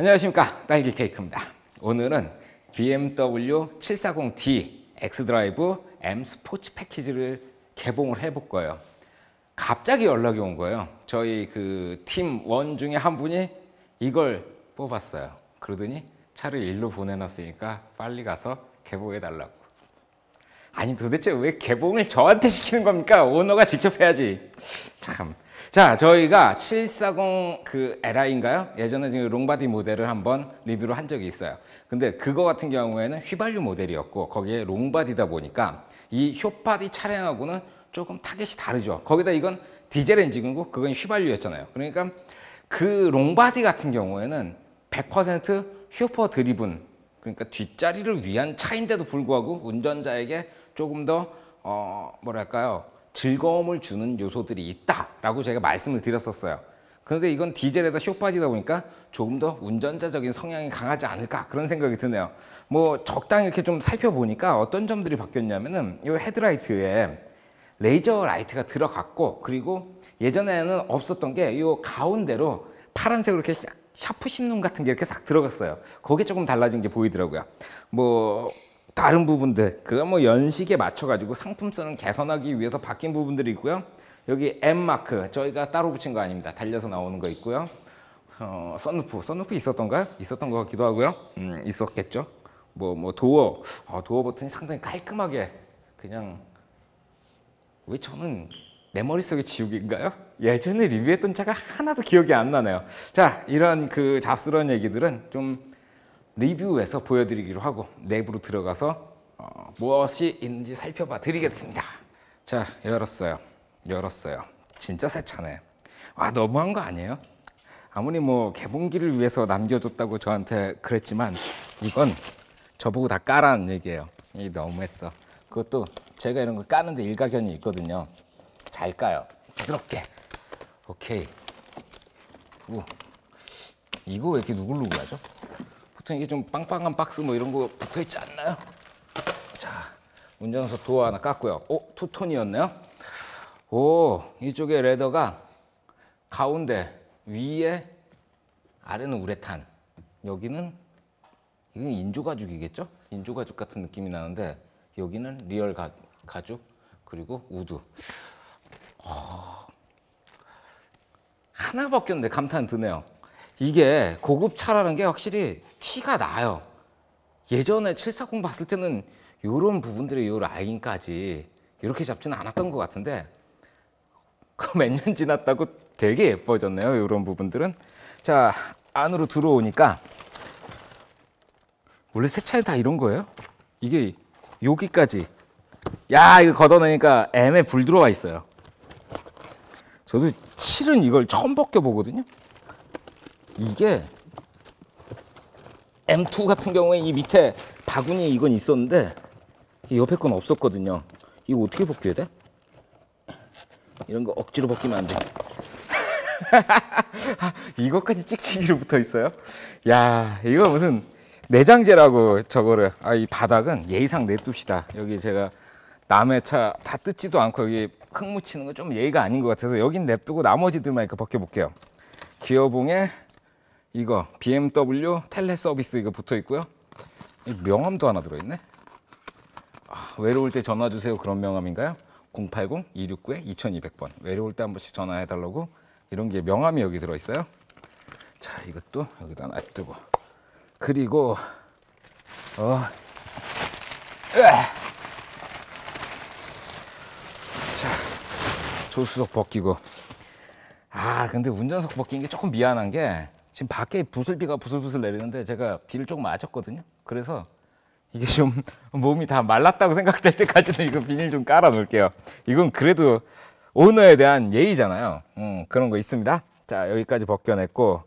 안녕하십니까 딸기 케이크입니다. 오늘은 BMW 740D X드라이브 M 스포츠 패키지를 개봉을 해볼 거예요. 갑자기 연락이 온 거예요. 저희 그 팀원 중에 한 분이 이걸 뽑았어요. 그러더니 차를 일로 보내놨으니까 빨리 가서 개봉해 달라고. 아니 도대체 왜 개봉을 저한테 시키는 겁니까? 오너가 직접 해야지. 참. 자, 저희가 740 그 Li인가요? 예전에 지금 long body 모델을 한번 리뷰를 한 적이 있어요. 근데 그거 같은 경우에는 휘발유 모델이었고 거기에 long body다 보니까 이 short body 차량하고는 조금 타겟이 다르죠. 거기다 이건 디젤 엔진이고 그건 휘발유였잖아요. 그러니까 그 long body 같은 경우에는 100% chauffeur driven 그러니까 뒷자리를 위한 차인데도 불구하고 운전자에게 조금 더 어, 뭐랄까요 즐거움을 주는 요소들이 있다라고 제가 말씀을 드렸었어요. 그런데 이건 디젤에다 short body다 보니까 조금 더 운전자적인 성향이 강하지 않을까 그런 생각이 드네요. 뭐 적당히 이렇게 좀 살펴보니까 어떤 점들이 바뀌었냐면은 이 헤드라이트에 laser light가 들어갔고 그리고 예전에는 없었던 게 이 가운데로 파란색으로 이렇게 샤프 신눈 같은 게 이렇게 싹 들어갔어요. 그게 조금 달라진 게 보이더라고요. 뭐 다른 부분들 그거 뭐 연식에 맞춰 가지고 상품성을 개선하기 위해서 바뀐 부분들이 있고요. 여기 M 마크 저희가 따로 붙인 거 아닙니다. 달려서 나오는 거 있고요. 어, 썬루프 썬루프 있었던가요? 있었던 것 같기도 하고요. 음, 있었겠죠. 뭐뭐 도어 어, 도어 버튼이 상당히 깔끔하게 그냥 왜 저는 내 머릿속에 지우개인가요? 예전에 리뷰했던 차가 하나도 기억이 안 나네요. 자, 이런 그 잡스러운 얘기들은 좀 리뷰에서 보여드리기로 하고 내부로 들어가서 어, 무엇이 있는지 살펴봐 드리겠습니다. 자, 열었어요. 열었어요. 진짜 새 차네. 와, 너무한 거 아니에요? 아무리 뭐 개봉기를 위해서 남겨줬다고 저한테 그랬지만 이건 저보고 다 까라는 얘기예요. 이 너무했어. 그것도 제가 이런 거 까는데 일가견이 있거든요. 잘 까요. 부드럽게. 오케이. 오. 이거 왜 이렇게 누글누글하죠? 보통 이게 좀 빵빵한 박스 뭐 이런 거 붙어 있지 않나요? 자, 운전석 도어 하나 깠고요. 오, 투톤이었네요. 오, 이쪽에 레더가 가운데 위에 아래는 우레탄. 여기는 이건 인조 가죽이겠죠? 인조 가죽 같은 느낌이 나는데 여기는 real 가, 가죽 그리고 우드. 어... 하나 바뀌었는데 감탄 드네요. 이게 고급차라는 게 확실히 티가 나요. 예전에 740 봤을 때는 이런 부분들의 이 라인까지 이렇게 잡지는 않았던 것 같은데 그 몇 년 지났다고 되게 예뻐졌네요. 이런 부분들은. 자, 안으로 들어오니까 원래 새 차에 다 이런 거예요? 이게 여기까지. 야, 이거 걷어내니까 M에 불 들어와 있어요. 저도 7은 이걸 처음 벗겨 보거든요. 이게 M2 같은 경우에 이 밑에 바구니에 이건 있었는데 이 옆에 건 없었거든요. 이거 어떻게 벗겨야 돼? 이런 거 억지로 벗기면 안 돼. 이것까지 찍찍이로 붙어 있어요? 야, 이거 무슨 내장재라고 저거를 아 이 바닥은 예의상 냅둡시다. 여기 제가 남의 차 다 뜯지도 않고 여기 흙 묻히는 건 좀 예의가 아닌 것 같아서 여긴 냅두고 나머지들만 이렇게 벗겨볼게요. 기어봉에 이거 BMW 텔레 서비스 이거 붙어 있고요. 명함도 하나 들어있네. 아, 외로울 때 전화 주세요 그런 명함인가요? 080-269-2200번 외로울 때 한 번씩 전화해 달라고 이런 게 명함이 여기 들어있어요. 자 이것도 여기다 놔두고 그리고 어 으아. 자 조수석 벗기고 아 근데 운전석 벗기는 게 조금 미안한 게 지금 밖에 부슬비가 부슬부슬 내리는데 제가 비를 조금 맞았거든요. 그래서 이게 좀 몸이 다 말랐다고 생각될 때까지는 이거 비닐 좀 깔아 놓을게요. 이건 그래도 오너에 대한 예의잖아요. 음, 그런 거 있습니다. 자 여기까지 벗겨냈고.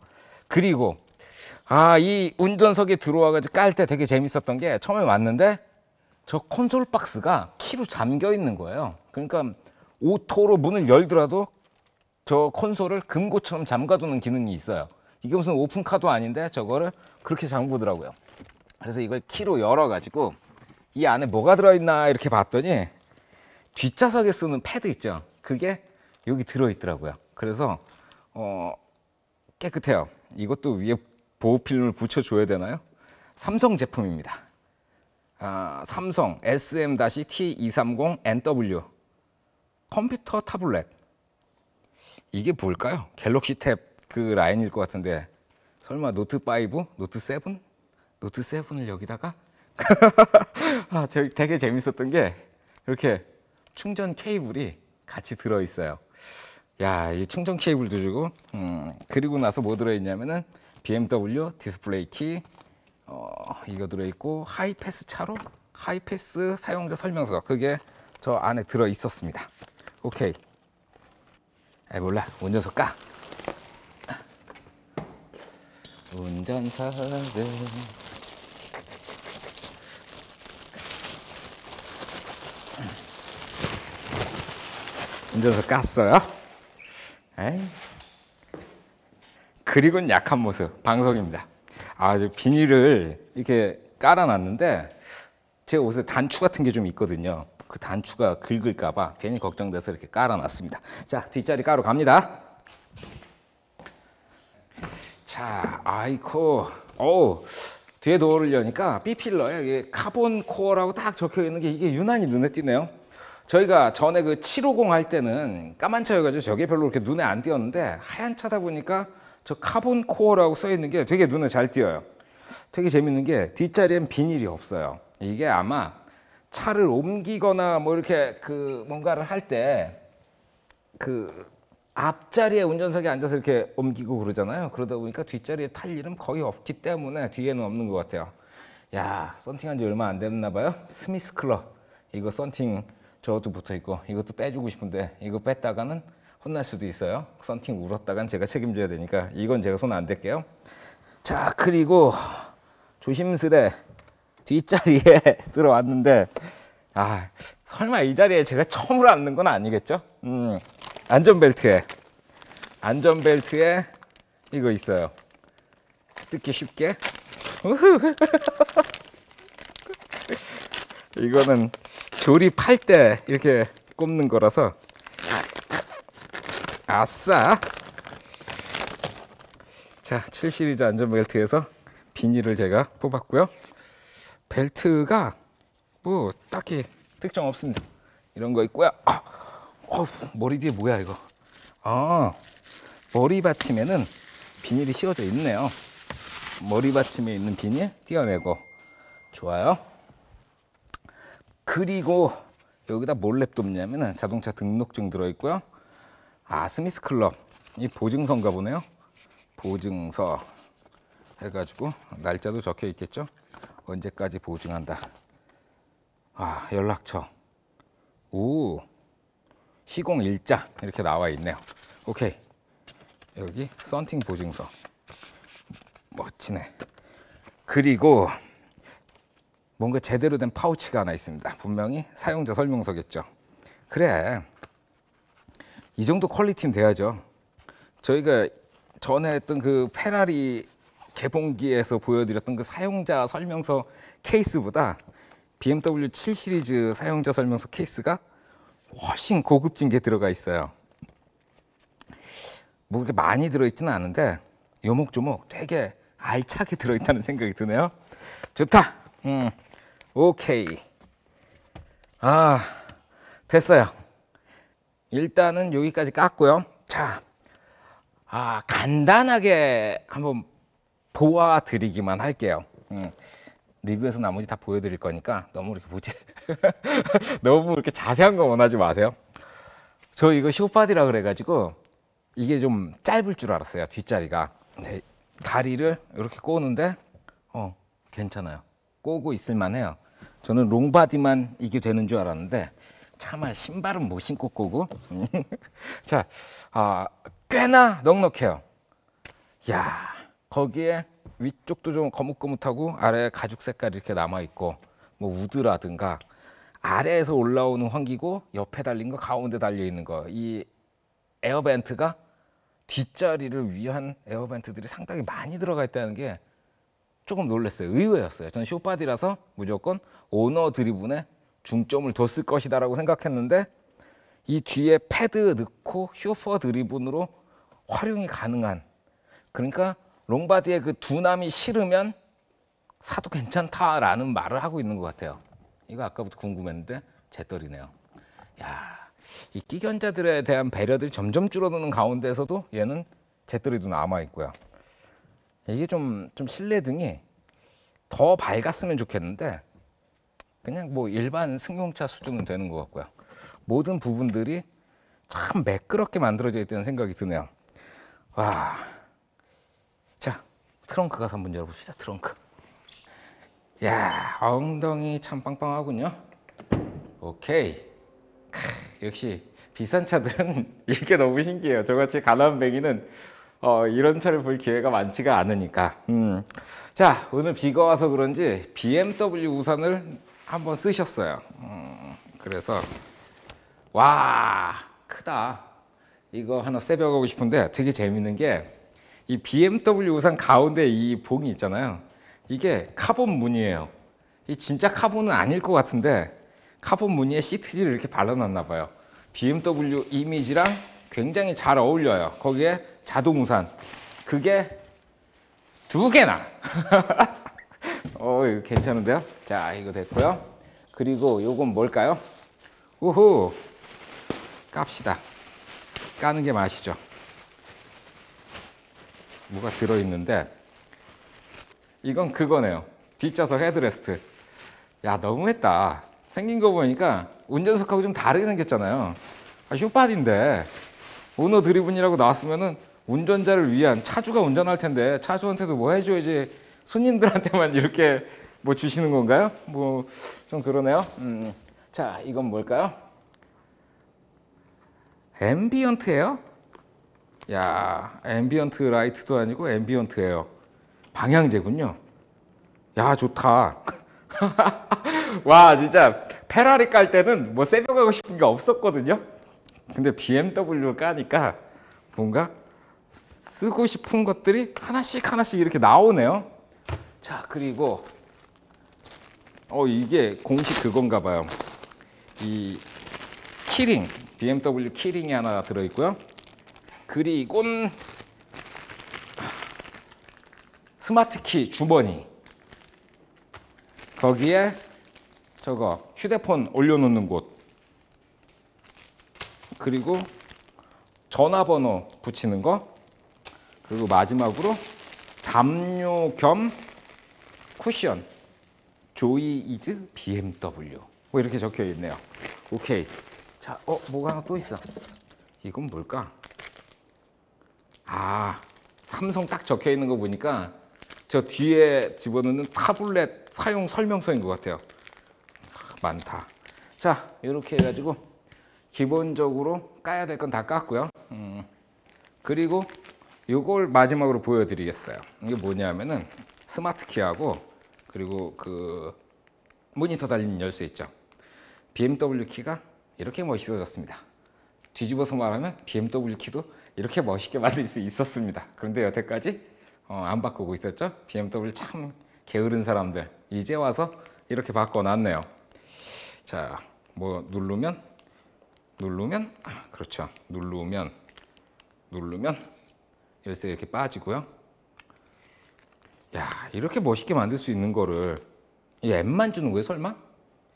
그리고 아 이 운전석에 들어와가지고 깔 때 되게 재밌었던 게 처음에 왔는데 저 콘솔 박스가 키로 잠겨 있는 거예요. 그러니까 auto로 문을 열더라도 저 콘솔을 금고처럼 잠가두는 기능이 있어요. 이게 무슨 오픈카도 아닌데 저거를 그렇게 잠그더라고요. 그래서 이걸 키로 열어가지고 이 안에 뭐가 들어있나 이렇게 봤더니 뒷좌석에 쓰는 패드 있죠. 그게 여기 들어있더라고요. 그래서 어 깨끗해요. 이것도 위에 보호 필름을 붙여줘야 되나요? 삼성 제품입니다. 아, 삼성 SM-T230NW 컴퓨터 타블렛 이게 뭘까요? 갤럭시 탭 그 라인일 것 같은데 설마 노트 5, 노트 7, 노트 7을 여기다가 아, 저 되게 재밌었던 게 이렇게 충전 케이블이 같이 들어 있어요. 야, 이 충전 케이블도 주고, 음, 그리고 나서 뭐 들어 있냐면은 BMW display key, 어, 이거 들어 있고, 하이패스 차로, 하이패스 사용자 설명서, 그게 저 안에 들어 있었습니다. 오케이. 아, 몰라. 운전석 까. 운전석은 운전석 깠어요. 에이. 그리고는 약한 모습 방송입니다. 아주 비닐을 이렇게 깔아놨는데 제 옷에 단추 같은 게 좀 있거든요. 그 단추가 긁을까봐 괜히 걱정돼서 이렇게 깔아놨습니다. 자 뒷자리 까러 갑니다. 자 아이코 오 뒤에 도어를 여니까 B 필러에 이게 carbon core라고 딱 적혀 있는 게 이게 유난히 눈에 띄네요. 저희가 전에 그 750 할 때는 까만 차여가지고 저게 별로 그렇게 눈에 안 띄었는데 하얀 차다 보니까 저 carbon core라고 써 있는 게 되게 눈에 잘 띄어요. 되게 재밌는 게 뒷자리엔 비닐이 없어요. 이게 아마 차를 옮기거나 뭐 이렇게 그 뭔가를 할 때 그 앞자리에 운전석에 앉아서 이렇게 옮기고 그러잖아요. 그러다 보니까 뒷자리에 탈 일은 거의 없기 때문에 뒤에는 없는 것 같아요. 야, 썬팅한 지 얼마 안 됐나 봐요. 스미스 클럽. 이거 썬팅 저것도 붙어 있고 이것도 빼주고 싶은데 이거 뺐다가는 혼날 수도 있어요. 썬팅 울었다간 제가 책임져야 되니까 이건 제가 손 안 댈게요. 자, 그리고 조심스레 뒷자리에 들어왔는데 아, 설마 이 자리에 제가 처음으로 앉는 건 아니겠죠? 음, 안전벨트에 안전벨트에 이거 있어요. 뜯기 쉽게. 이거는 조립할 때 이렇게 꼽는 거라서 아싸. 자, 7 시리즈 안전벨트에서 비닐을 제가 뽑았고요. 벨트가 뭐 딱히 특정 없습니다. 이런 거 있고요. 아, 어, 머리 뒤에 뭐야 이거? 아, 머리 받침에는 비닐이 씌워져 있네요. 머리 받침에 있는 비닐 띄어내고 좋아요. 그리고 여기다 뭘 냅뒀냐면은 자동차 등록증 들어있고요. 아 스미스 클럽 이 보증서인가 보네요. 보증서 해가지고 날짜도 적혀 있겠죠. 언제까지 보증한다. 아 연락처. 오 시공 일자 이렇게 나와 있네요. 오케이 여기 썬팅 보증서 멋지네. 그리고 뭔가 제대로 된 파우치가 하나 있습니다. 분명히 사용자 설명서겠죠. 그래. 이 정도 quality는 돼야죠. 저희가 전에 했던 그 페라리 개봉기에서 보여드렸던 그 사용자 설명서 케이스보다 BMW 7 시리즈 사용자 설명서 케이스가 훨씬 고급진 게 들어가 있어요. 뭐 그렇게 많이 들어있지는 않은데 요목조목 되게 알차게 들어있다는 생각이 드네요. 좋다. 음, 오케이. 아, 됐어요. 일단은 여기까지 깠고요. 자, 아, 간단하게 한번 보아드리기만 할게요. 음, 리뷰에서 나머지 다 보여드릴 거니까 너무 이렇게 보지, 너무 이렇게 자세한 거 원하지 마세요. 저 이거 쇼파디라 그래가지고 이게 좀 짧을 줄 알았어요. 뒷자리가. 네, 다리를 이렇게 꼬는데, 어, 괜찮아요. 꼬고 있을 만 해요. 저는 롱바디만 이게 되는 줄 알았는데 차마 신발은 못 신고 꼬고. 자, 아, 꽤나 넉넉해요. 야, 거기에 위쪽도 좀 거뭇거뭇하고 아래 가죽 색깔 이렇게 남아 있고 뭐 우드라든가 아래에서 올라오는 환기고 옆에 달린 거 가운데 달려 있는 거 이 air vent가 뒷자리를 위한 air vent들이 상당히 많이 들어가 있다는 게 조금 놀랐어요. 의외였어요. 저는 short body라서 무조건 owner driven에 중점을 뒀을 것이다라고 생각했는데 이 뒤에 패드 넣고 chauffeur driven으로 활용이 가능한 그러니까 long body의 그 둔함이 싫으면 사도 괜찮다라는 말을 하고 있는 것 같아요. 이거 아까부터 궁금했는데 제떨이네요. 야, 이 끼견자들에 대한 배려들이 점점 줄어드는 가운데서도 얘는 제떨이도 남아 있고요. 이게 좀, 좀 실내등이 더 밝았으면 좋겠는데 그냥 뭐 일반 승용차 수준은 되는 것 같고요. 모든 부분들이 참 매끄럽게 만들어져 있다는 생각이 드네요. 와. 자, 트렁크 가서 한번 열어봅시다. 트렁크. 야, 엉덩이 참 빵빵하군요. 오케이. 크, 역시 비싼 차들은 이게 너무 신기해요. 저같이 가난한 뱅이는 어, 이런 차를 볼 기회가 많지가 않으니까. 음. 자, 오늘 비가 와서 그런지 BMW 우산을 한번 쓰셨어요. 음, 그래서 와 크다. 이거 하나 새벽하고 싶은데 되게 재밌는 게 이 BMW 우산 가운데 이 봉이 있잖아요. 이게 카본 무늬예요. 이 진짜 카본은 아닐 것 같은데 카본 무늬에 시트지를 이렇게 발라놨나 봐요. BMW 이미지랑 굉장히 잘 어울려요. 거기에 자동 우산. 그게 두 개나. 어, 이거 괜찮은데요? 자, 이거 됐고요. 그리고 요건 뭘까요? 우후. 깝시다. 까는 게 맛이죠. 뭐가 들어있는데, 이건 그거네요. 뒷좌석 헤드레스트. 야, 너무했다. 생긴 거 보니까 운전석하고 좀 다르게 생겼잖아요. 아, 슈파인데 owner driven이라고 나왔으면은 운전자를 위한 차주가 운전할 텐데 차주한테도 뭐 해줘야지 손님들한테만 이렇게 뭐 주시는 건가요? 뭐 좀 그러네요. 음. 자, 이건 뭘까요? ambient예요? 야, ambient light도 아니고 ambient예요. 방향제군요. 야, 좋다. 와, 진짜 페라리 깔 때는 뭐 새벽하고 싶은 게 없었거든요. 근데 BMW를 까니까 뭔가 쓰고 싶은 것들이 하나씩 하나씩 이렇게 나오네요. 자, 그리고 어 이게 공식 그건가 봐요. 이 키링, BMW 키링이 하나 들어 있고요. 그리고 스마트 키 주머니. 거기에 저거 휴대폰 올려놓는 곳. 그리고 전화번호 붙이는 거. 그리고 마지막으로 담요 겸 쿠션. 조이 이즈 BMW. 뭐 이렇게 적혀 있네요. 오케이. 자, 어, 뭐가 하나 또 있어. 이건 뭘까? 아, 삼성 딱 적혀 있는 거 보니까 저 뒤에 집어넣는 타블렛 사용 설명서인 것 같아요. 많다. 자, 이렇게 해가지고 기본적으로 까야 될 건 다 깠고요. 음, 그리고 이걸 마지막으로 보여드리겠어요. 이게 뭐냐면은 스마트 키하고 그리고 그 모니터 달린 열쇠 있죠. BMW 키가 이렇게 멋있어졌습니다. 뒤집어서 말하면 BMW 키도 이렇게 멋있게 만들 수 있었습니다. 그런데 여태까지 어, 안 바꾸고 있었죠. BMW 참 게으른 사람들 이제 와서 이렇게 바꿔놨네요. 자, 뭐 누르면 누르면 그렇죠. 누르면 누르면 열쇠 이렇게 빠지고요. 야, 이렇게 멋있게 만들 수 있는 거를 이 M만 주는 거예요, 설마?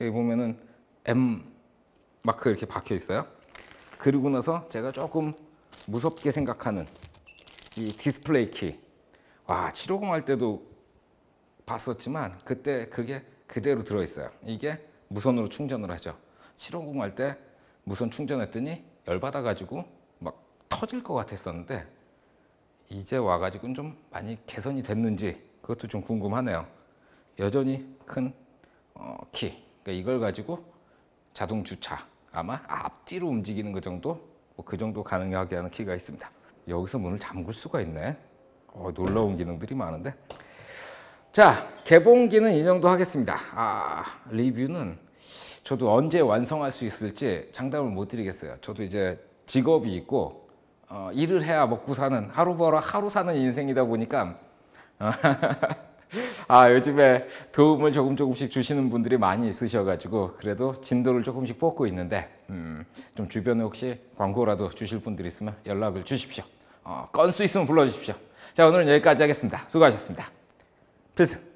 여기 보면은 M 마크 이렇게 박혀 있어요. 그리고 나서 제가 조금 무섭게 생각하는 이 디스플레이 키. 와, 750 할 때도 봤었지만 그때 그게 그대로 들어 있어요. 이게 무선으로 충전을 하죠. 750 할 때 무선 충전했더니 열받아 가지고 막 터질 것 같았었는데 이제 와 가지고는 좀 많이 개선이 됐는지 그것도 좀 궁금하네요. 여전히 큰 어, 키. 그러니까 이걸 가지고 자동 주차 아마 앞뒤로 움직이는 그 정도 뭐 그 정도 가능하게 하는 키가 있습니다. 여기서 문을 잠글 수가 있네. 어, 놀라운 기능들이 많은데. 자, 개봉기는 이 정도 하겠습니다. 아, 리뷰는 저도 언제 완성할 수 있을지 장담을 못 드리겠어요. 저도 이제 직업이 있고 어, 일을 해야 먹고 사는 하루 벌어 하루 사는 인생이다 보니까 아 요즘에 도움을 조금 조금씩 주시는 분들이 많이 있으셔가지고 그래도 진도를 조금씩 뽑고 있는데 음, 좀 주변에 혹시 광고라도 주실 분들 있으면 연락을 주십시오. 어, 건수 있으면 불러주십시오. 자, 오늘은 여기까지 하겠습니다. 수고하셨습니다. 필승.